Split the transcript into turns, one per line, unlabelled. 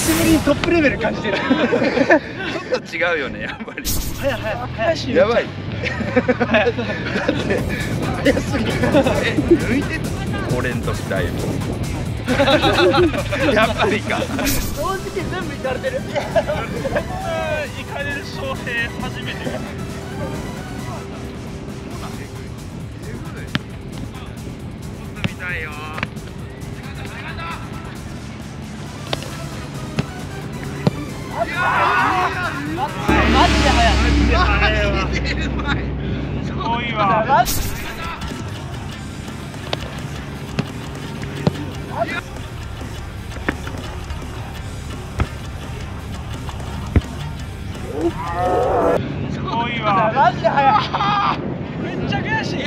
久しぶりにトップレベル感じてる。
ちょっと違うよねやっぱり。
早い早い早い。し
やばい。
早い
早すぎる。え抜いてた俺ん時だいぶ やっぱりか。
正直全部いかれてる。
行かれる翔平初めて。見た
すごいわ
マジで早い
め
っちゃ
悔しい。